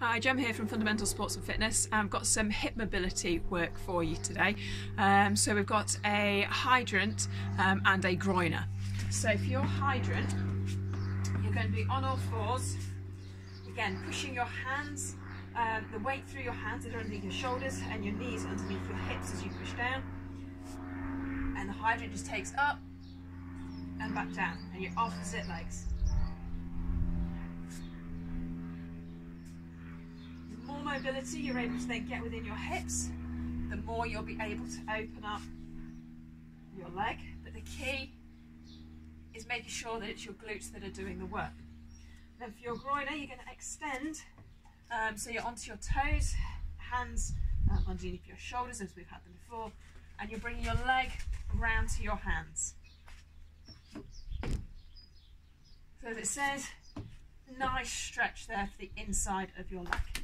Hi, Jem here from Fundamental Sports and Fitness. I've got some hip mobility work for you today. Um, so we've got a hydrant um, and a groiner. So for your hydrant, you're going to be on all fours, again pushing your hands, um, the weight through your hands is underneath your shoulders and your knees underneath your hips as you push down. And the hydrant just takes up and back down, and your opposite legs. Mobility you're able to then get within your hips, the more you'll be able to open up your leg. But the key is making sure that it's your glutes that are doing the work. Then for your groiner, you're going to extend um, so you're onto your toes, hands um, underneath your shoulders as we've had them before, and you're bringing your leg round to your hands. So as it says, nice stretch there for the inside of your leg.